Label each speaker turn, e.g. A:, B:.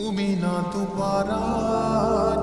A: ਤੂੰ ਵੀ ਨਾ ਦੁਬਾਰਾ ਛੱਡ ਜੀ